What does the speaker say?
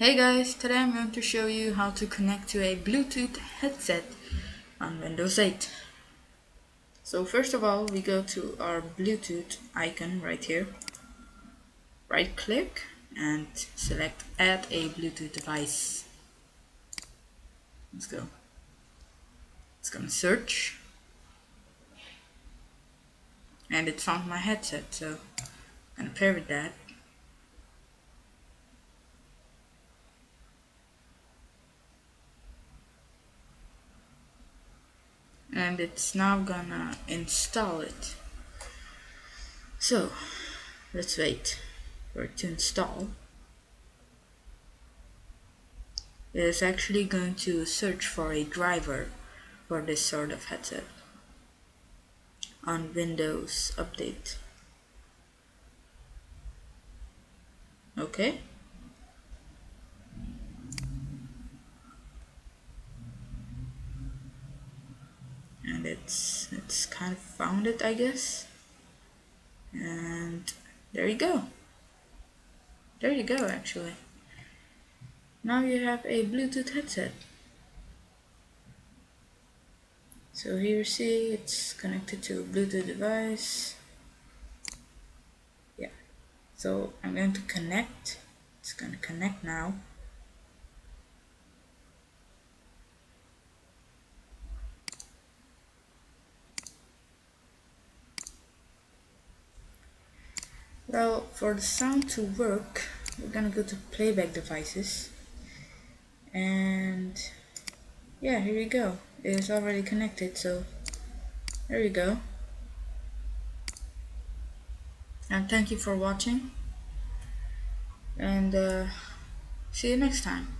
Hey guys, today I'm going to show you how to connect to a Bluetooth headset on Windows 8. So first of all, we go to our Bluetooth icon right here. Right click and select add a Bluetooth device. Let's go. It's gonna search. And it found my headset, so I'm gonna pair with that. And it's now gonna install it. So let's wait for it to install. It is actually going to search for a driver for this sort of headset on Windows Update. Okay and it's it's kind of found it I guess. And there you go. There you go actually. Now you have a Bluetooth headset. So here you see it's connected to a Bluetooth device. Yeah. So I'm going to connect. It's going to connect now Well, for the sound to work, we're gonna go to playback devices. And yeah, here we go. It is already connected, so there you go. And thank you for watching. And uh, see you next time.